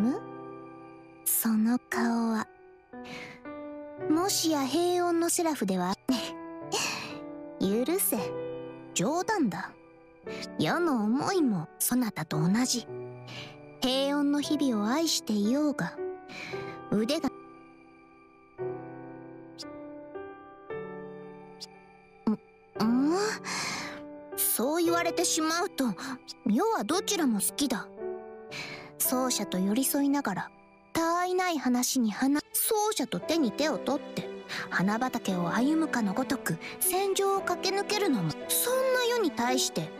むその顔は。もしや平穏のセラフでは許せ。冗談だ。世の思いもそなたと同じ。平穏の日々を愛していようが。腕が。そう言われてしまうと世はどちらも好きだ。奏者と寄り添いながら他愛ない話に花奏者と手に手を取って花畑を歩むかのごとく戦場を駆け抜けるのもそんな世に対して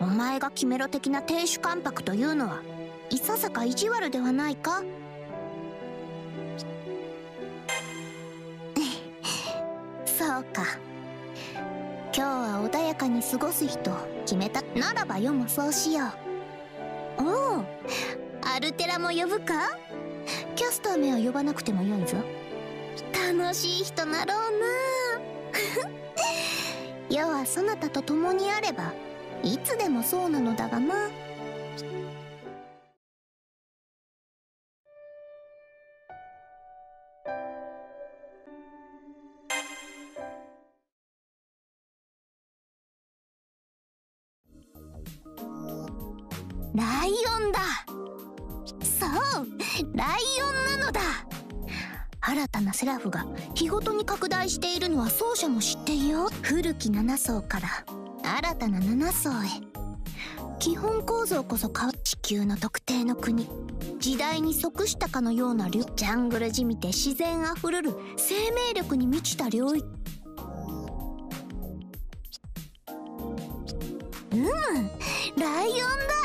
お前がキメロ的な亭主関白というのはいささか意地悪ではないか？そうか。今日は穏やかに過ごす日と決めたならば世もそうしよう。おおアルテラも呼ぶか？キャスターめは呼ばなくてもよいぞ。楽しい人なろうな。世はそなたと共にあればいつでもそうなのだがな。ライオンだ。新たなセラフが日ごとに拡大しているのは奏者も知っていよ古き七層から。新たな七層へ。基本構造こそ変わ地球の特定の国。時代に即したかのようなジャングルじみて自然あふれる生命力に満ちた領域。うん。ライオンだ。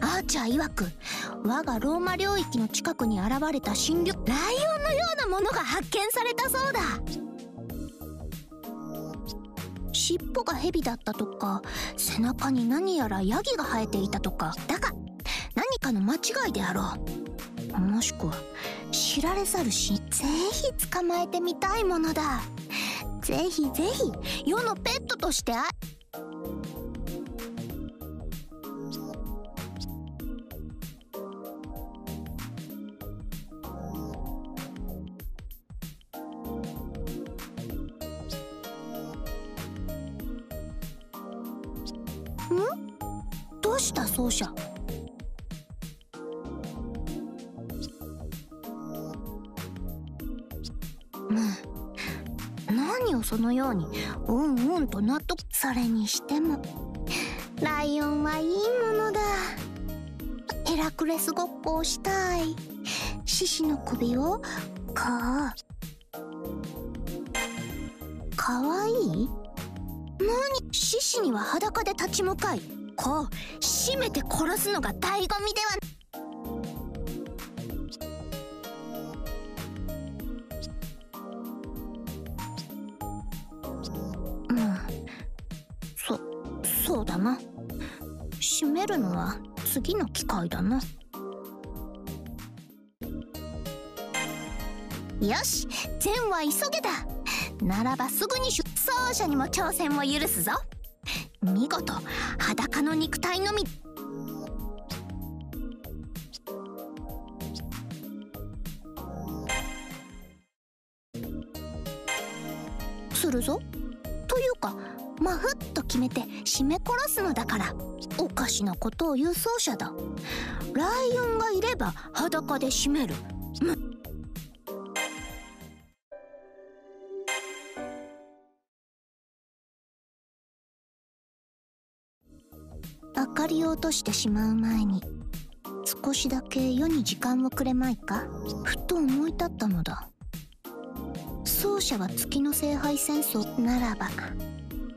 アーチャー曰く我がローマ領域の近くに現れた新緑ライオンようなものが発見されたそうだ。尻尾が蛇だったとか背中に何やらヤギが生えていたとか。だが何かの間違いであろう。もしくは知られざるしぜひ捕まえてみたいものだ。ぜひぜひ世のペットとしてあ奏者何をそのようにうんうんと納得それにしても。ライオンはいいものだ。ヘラクレスごっこをしたい。獅子の首をこうかわいい？何？獅子には裸で立ち向かい。こう締めて殺すのが醍醐味ではうん。そそうだな。締めるのは次の機会だな。よし善は急げだ。ならばすぐに出走者にも挑戦を許すぞ。見事裸の肉体のみ。するぞ。というかまふっと決めて締め殺すのだからおかしなことを言う奏者だ。ライオンがいれば裸で締める。かりを落としてしまう前に少しだけ世に時間をくれまいか？ふと思い立ったのだ。奏者は月の聖杯戦争ならば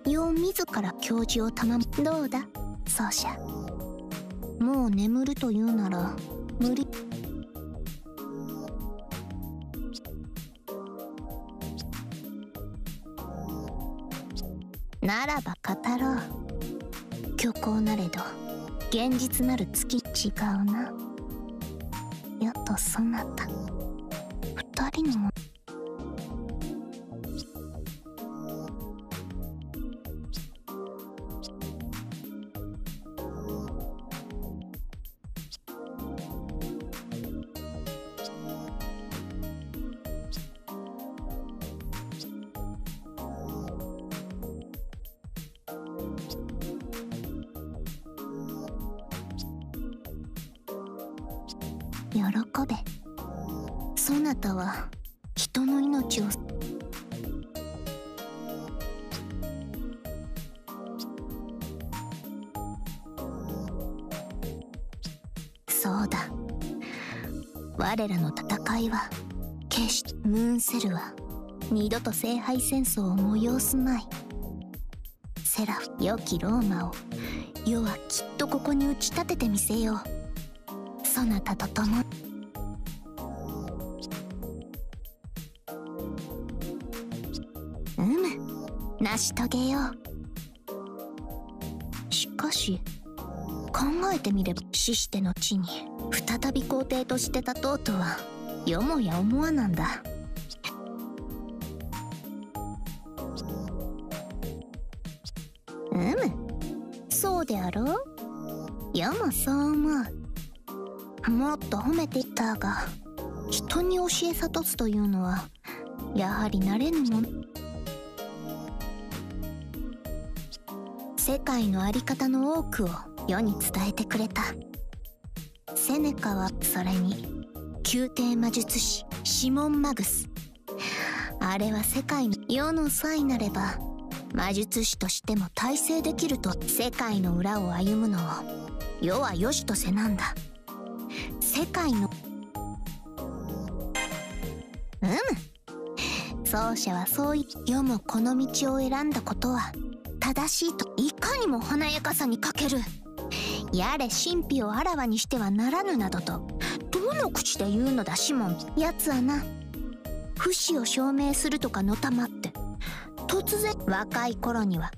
世自ら教授を頼む。どうだ？奏者。もう眠るというなら無理。ならば語ろう。虚構なれど現実なる月違うな。やっとそなた。二人にも。喜べ。そなたは人の命を。そうだ。我らの戦いは決してムーンセルは二度と聖杯戦争を催すまい。セラフ良きローマを。世はきっとここに打ち立ててみせよう。そなたと共うむ成し遂げようしかし考えてみれば死しての地に再び皇帝として立とうとはよもや思わなんだうむそうであろうよもそう思うもっと褒めていったが人に教え諭すというのはやはり慣れぬもの世界の在り方の多くを世に伝えてくれた。セネカはそれに宮廷魔術師シモン・マグス。あれは世界の世の際なれば魔術師としても大成できると世界の裏を歩むのを世は良しとせなんだ。世界の。うむ奏者はそうい世もこの道を選んだことは正しいといかにも華やかさに欠ける。やれ神秘をあらわにしてはならぬなどとどの口で言うのだシモン。奴はな不死を証明するとかのたまって突然若い頃には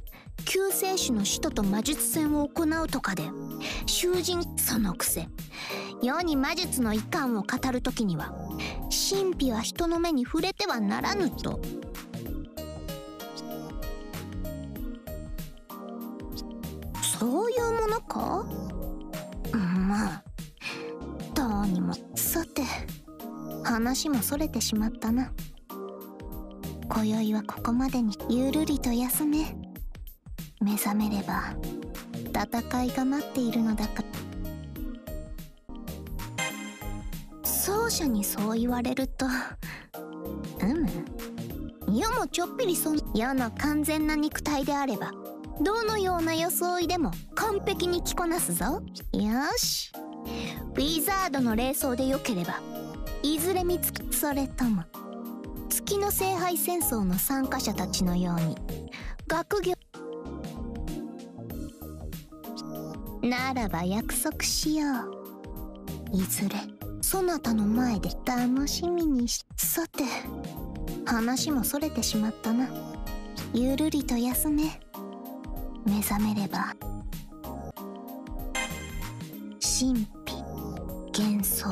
救世主の使徒と魔術戦を行うとかで囚人そのくせ世に魔術の遺憾を語る時には神秘は人の目に触れてはならぬと。そういうものか？まあどうにも。さて話もそれてしまったな。今宵はここまでに。ゆるりと休め。目覚めれば戦いが待っているのだか奏者にそう言われるとうむ世もちょっぴりそん世の完全な肉体であればどのような装いでも完璧に着こなすぞ。よし。ウィザードの霊装でよければいずれ見つくそれとも。月の聖杯戦争の参加者たちのように学業ならば約束しよう。いずれそなたの前で楽しみにしさて話もそれてしまったな。ゆるりと休め。目覚めれば神秘幻想。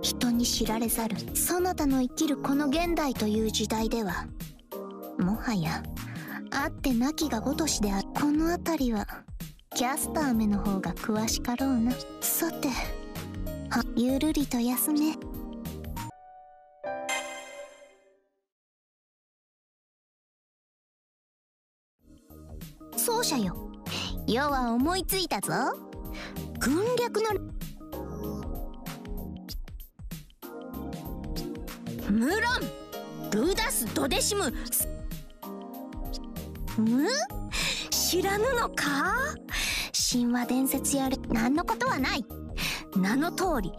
人に知られざるそなたの生きるこの現代という時代ではもはやあってなきがごとしである。この辺りはキャスターめの方が詳しかろうな。さてはゆるりと休め。奏者よ。世は思いついたぞ。軍略の無論。ルダス・ドデシム。む？知らぬのか？神話伝説やれ何のことはない。名の通り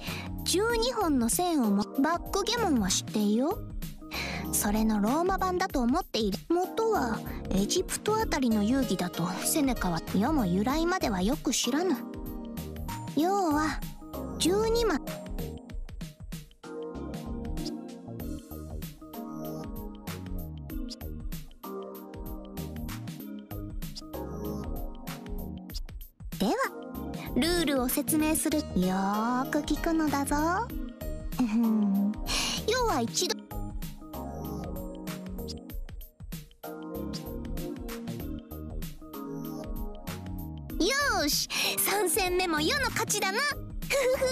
12本の線をもバックゲモンは知っていよ。それのローマ版だと思っている。元はエジプトあたりの遊戯だとセネカは世も由来まではよく知らぬ。要は12枚。ルールを説明するよーく聞くのだぞ。要は一度。よし。3戦目も世の勝ちだな。ふふ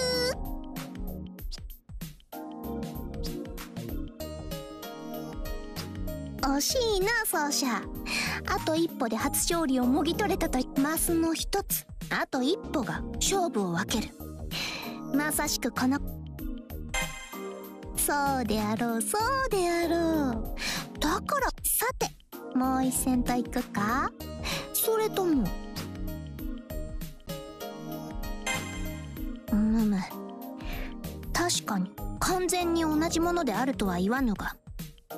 ふ。惜しいな奏者。あと一歩で初勝利をもぎ取れたとマスの一つ。あと一歩が勝負を分ける。まさしくこの。そうであろうそうであろう。だからさてもう一戦と行くか？それとも。むむ確かに完全に同じものであるとは言わぬが。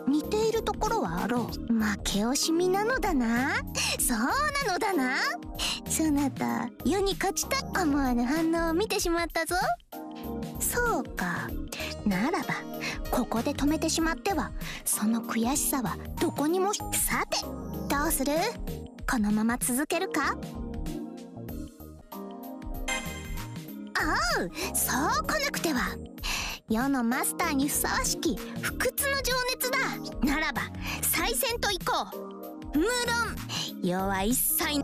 似ているところはあろう。負け惜しみなのだな。そうなのだな。そなた世に勝ちた思わぬ反応を見てしまったぞ。そうか。ならばここで止めてしまってはその悔しさはどこにも。さてどうする？このまま続けるか？おうそう来なくては。世のマスターにふさわしき不屈の情熱だ。ならば再戦と行こう。無論世は一切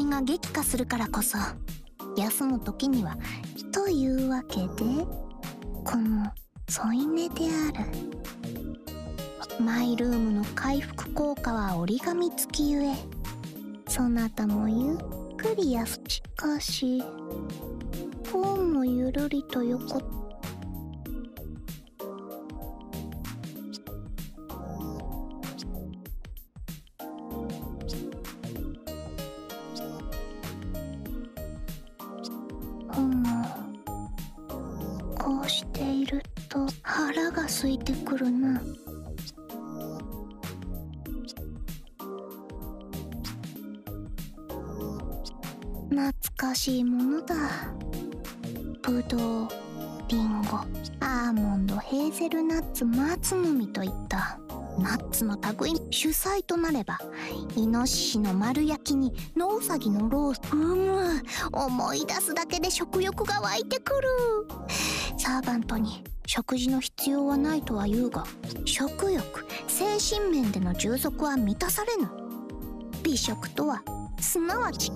いが激化するからこそ休む時にはというわけでこの添い寝である。マイルームの回復効果は折り紙付きゆえそなたもゆっくりやすしかしこうもゆるりと横ほ腹が空いてくるな。懐かしいものだ。ぶどうリンゴ。アーモンドヘーゼルナッツ松の実といった。ナッツの類主催となればイノシシの丸焼きにノウサギのロース。うむ思い出すだけで食欲が湧いてくる。サーバントに食事の必要はないとは言うが食欲精神面での充足は満たされぬ。美食とはすなわち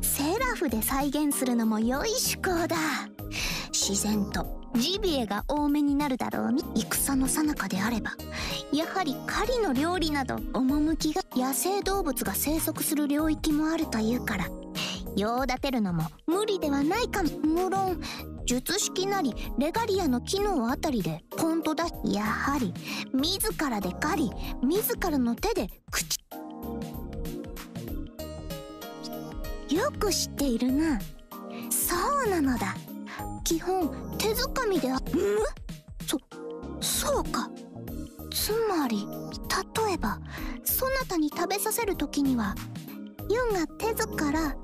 セラフで再現するのも良い趣向だ。自然とジビエが多めになるだろうに戦の最中であればやはり狩りの料理など趣が野生動物が生息する領域もあるというから。用立てるのも無理ではないかも。無論術式なりレガリアの機能あたりで本当だやはり自らで狩り自らの手で口。よく知っているな。そうなのだ。基本手づかみであむそそうか。つまり例えばそなたに食べさせる時にはユンが手ずから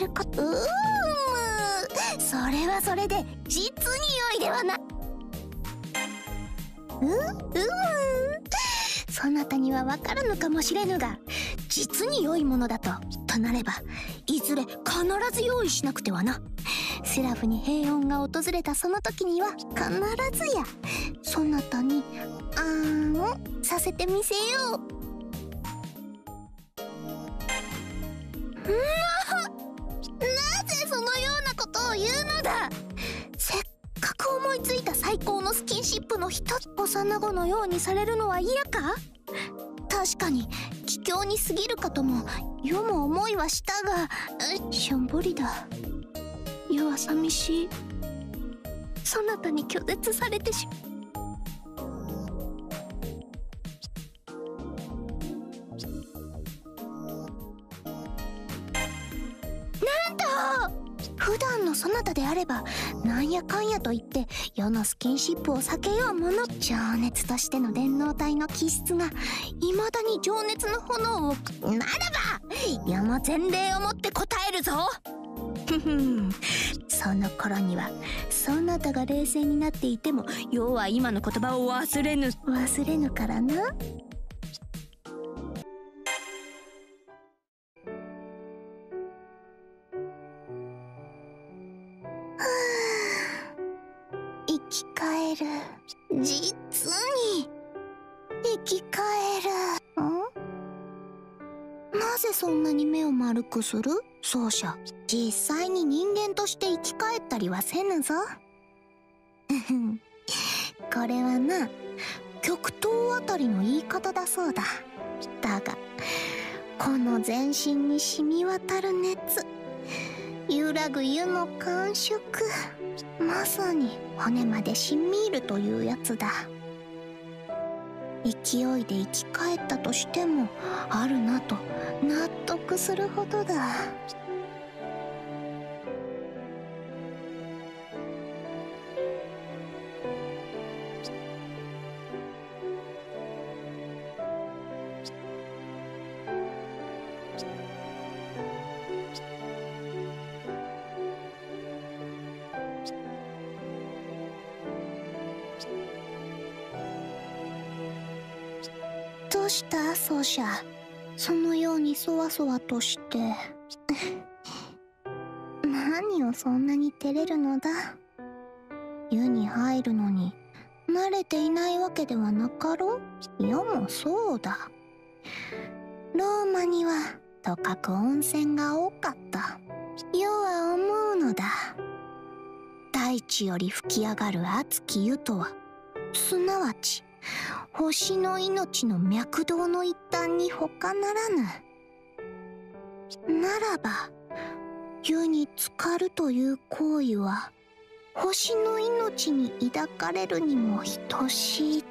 るかうーむそれはそれで実に良いではな。ううむそなたにはわからぬかもしれぬが実に良いものだととなればいずれ必ず用意しなくてはな。セラフに平穏が訪れたその時には必ずやそなたにあーんをさせてみせよう。ぜそのようなことを言うのだ？せっかく思いついた最高のスキンシップの一つ幼子のようにされるのは嫌か？確かに卑怯に過ぎるかとも世も思いはしたがしょんぼりだ。世は寂しい。そなたに拒絶されてしなんあればなんやかんやと言って世のスキンシップを避けようもの情熱としての電脳体の気質が未だに情熱の炎をならば世も前例をもって答えるぞ。ふふん。その頃にはそなたが冷静になっていても要は今の言葉を忘れぬ。忘れぬからな。ぜそんなに目を丸くする？奏者実際に人間として生き返ったりはせぬぞ。これはな極東あたりの言い方だそうだ。だがこの全身に染み渡る熱揺らぐ湯の感触まさに骨までしみ入るというやつだ。勢いで生き返ったとしてもあるなと納得するほどだ。した？奏者そのようにそわそわとして。何をそんなに照れるのだ？湯に入るのに。慣れていないわけではなかろう？世もそうだ。ローマにはとかく温泉が多かった。世は思うのだ。大地より吹き上がる熱き湯とは。すなわち星の命の脈動の一端に他ならぬ。ならば湯に浸かるという行為は星の命に抱かれるにも等しい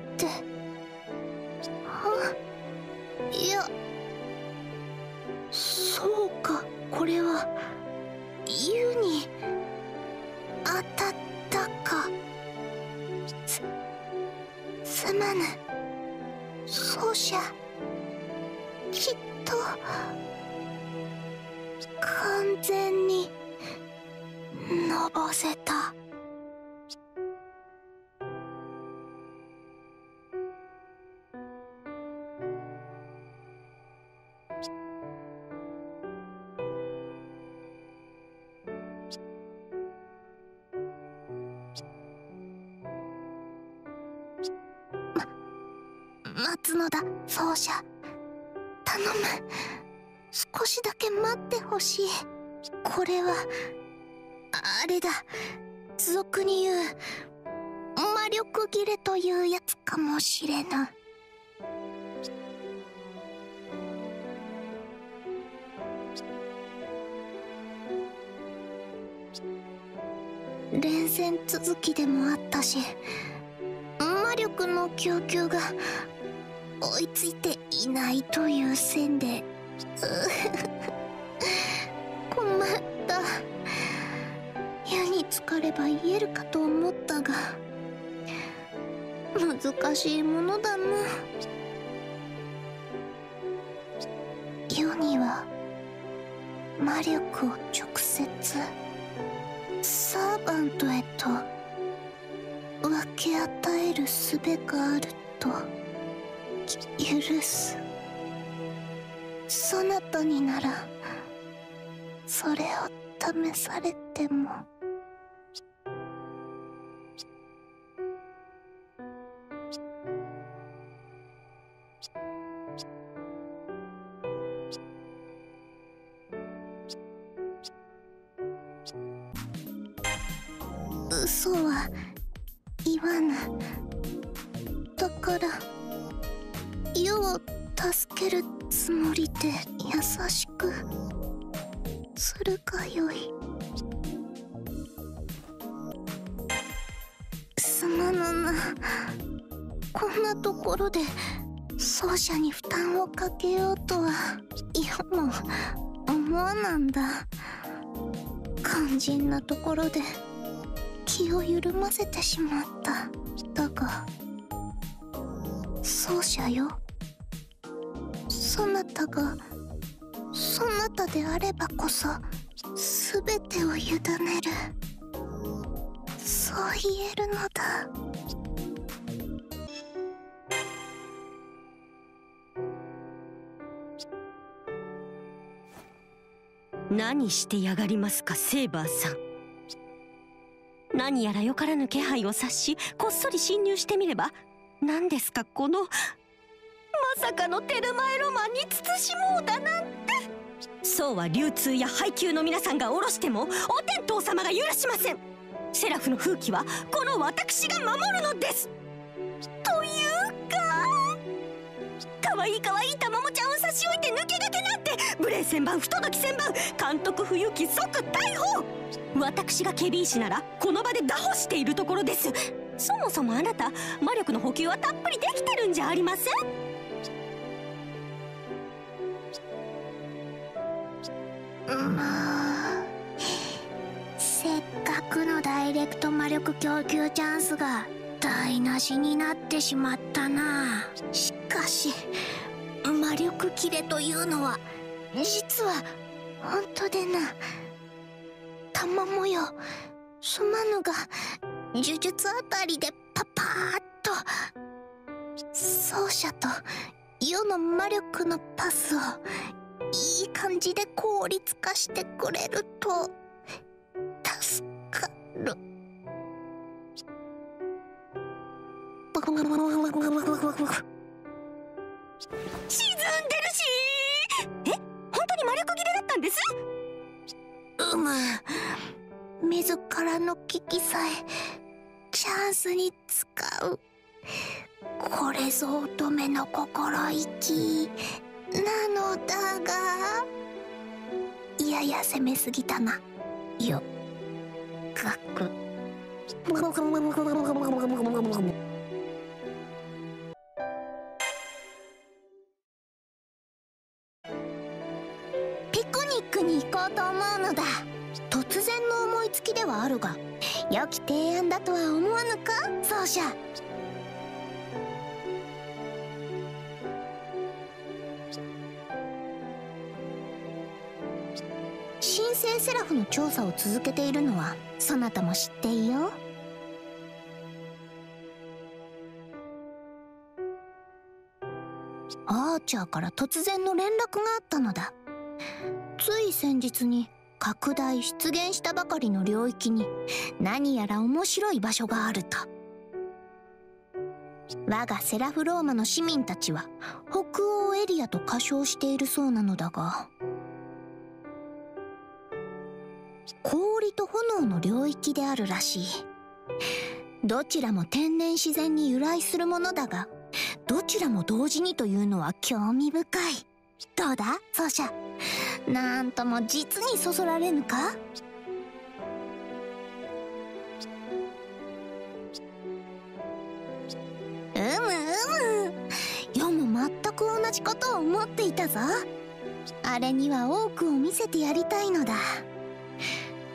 ってつのだ奏者。頼む。少しだけ待ってほしい。これはあれだ。俗に言う魔力切れというやつかもしれぬ。連戦続きでもあったし魔力の供給が追いついていないという線で。困った。湯に浸かれば言えるかと思ったが。難しいものだな。世には魔力を直接サーバントへと分け与える術があると。許す。そなたにならそれを試されても。嘘は言わぬ。だから世を助けるつもりで優しくするがよい。すまぬな。こんなところで奏者に負担をかけようとは世も思わなんだ。肝心なところで気を緩ませてしまっただが奏者よ。そなたがそなたであればこそ全てを委ねる。そう言えるのだ。何してやがりますかセーバーさん。何やらよからぬ気配を察しこっそり侵入してみれば何ですかこのさかのテルマエロマンに慎もうだなんて。そうは流通や配給の皆さんが下ろしてもお天道様が許しません。セラフの風紀はこの私が守るのです。というかかわいいかわいいたまもちゃんを差し置いて抜け駆けなんて無礼千番不届き千番監督不行き即逮捕。私がケビー氏ならこの場で打破しているところです。そもそもあなた魔力の補給はたっぷりできてるんじゃありません。まあせっかくのダイレクト魔力供給チャンスが台無しになってしまったな。しかし魔力切れというのは実は本当でな。玉模様すまぬが呪術あたりでパパーッと。奏者と世の魔力のパスをいい感じで効率化してくれると助かる。沈んでるし。え？本当に魔力切れだったんです？うむ自らの危機さえチャンスに使う。これぞ乙女の心意気なのだがいやいや攻めすぎたな。よ。かくピクニックに行こうと思うのだ。突然の思いつきではあるが良き提案だとは思わぬか？奏者セラフの調査を続けているのはそなたも知っていよう？アーチャーから突然の連絡があったのだ。つい先日に拡大出現したばかりの領域に何やら面白い場所があると。我がセラフローマの市民たちは北欧エリアと仮称しているそうなのだが。氷と炎の領域であるらしい。どちらも天然自然に由来するものだがどちらも同時にというのは興味深い。どうだ奏者？なんとも実にそそられぬか？うむうむ。世も全く同じことを思っていたぞ。あれには多くを見せてやりたいのだ。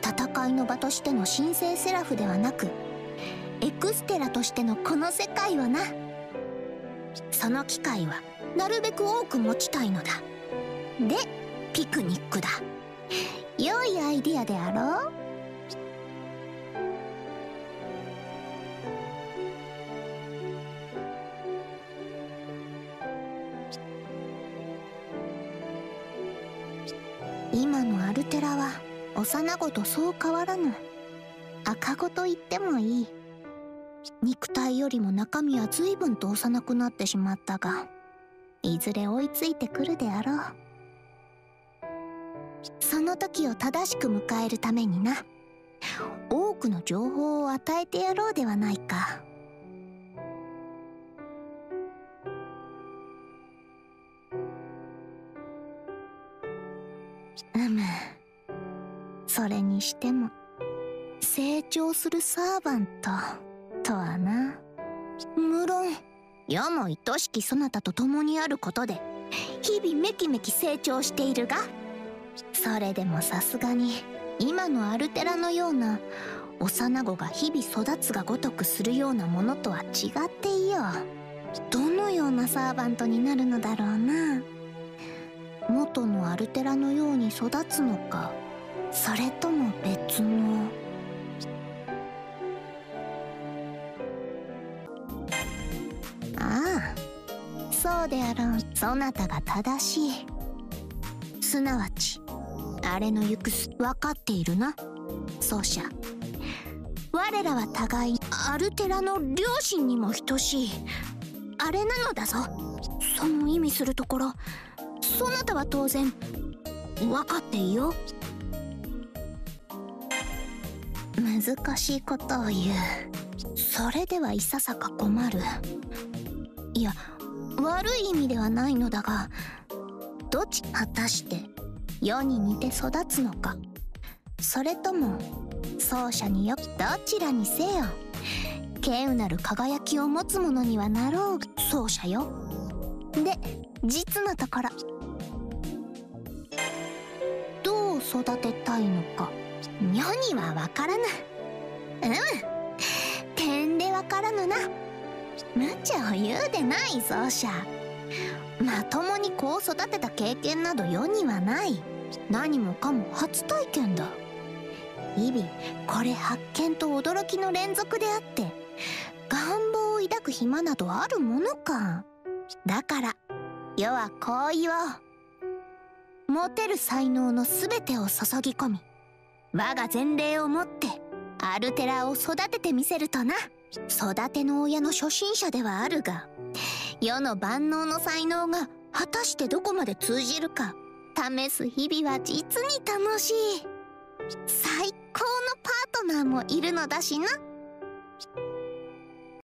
戦いの場としての神聖セラフではなくエクステラとしてのこの世界はな。その機会はなるべく多く持ちたいのだ。でピクニックだ。良いアイディアであろう。幼子とそう変わらぬ。赤子と言ってもいい。肉体よりも中身は随分と幼くなってしまったがいずれ追いついてくるであろう。その時を正しく迎えるためにな。多くの情報を与えてやろうではないか。それにしても成長するサーバントとはな。無論世も愛しきそなたと共にあることで日々めきめき成長しているがそれでもさすがに今のアルテラのような幼子が日々育つがごとくするようなものとは違っていよう。どのようなサーバントになるのだろうな。元のアルテラのように育つのかそれとも別の？ああそうであろう。そなたが正しい。すなわちあれの行くす分かっているな。奏者我らは互いアルテラの両親にも等しい。あれなのだぞ。その意味するところ。そなたは当然分かっていよう。難しいことを言う。それではいささか困る。いや悪い意味ではないのだがどっち果たして世に似て育つのか。それとも奏者によどちらにせよ稀有なる輝きを持つ者にはなろう奏者よ。で実のところ。どう育てたいのか。世にはわからぬうん。点でわからぬな。無茶を言うでない奏者。まともに子を育てた経験など世にはない。何もかも初体験だ。日々これ発見と驚きの連続であって。願望を抱く暇などあるものか。だから世はこう言おう。持てる才能の全てを注ぎ込み我が前例をもってアルテラを育ててみせるとな。育ての親の初心者ではあるが世の万能の才能が果たしてどこまで通じるか試す日々は実に楽しい。最高のパートナーもいるのだしな。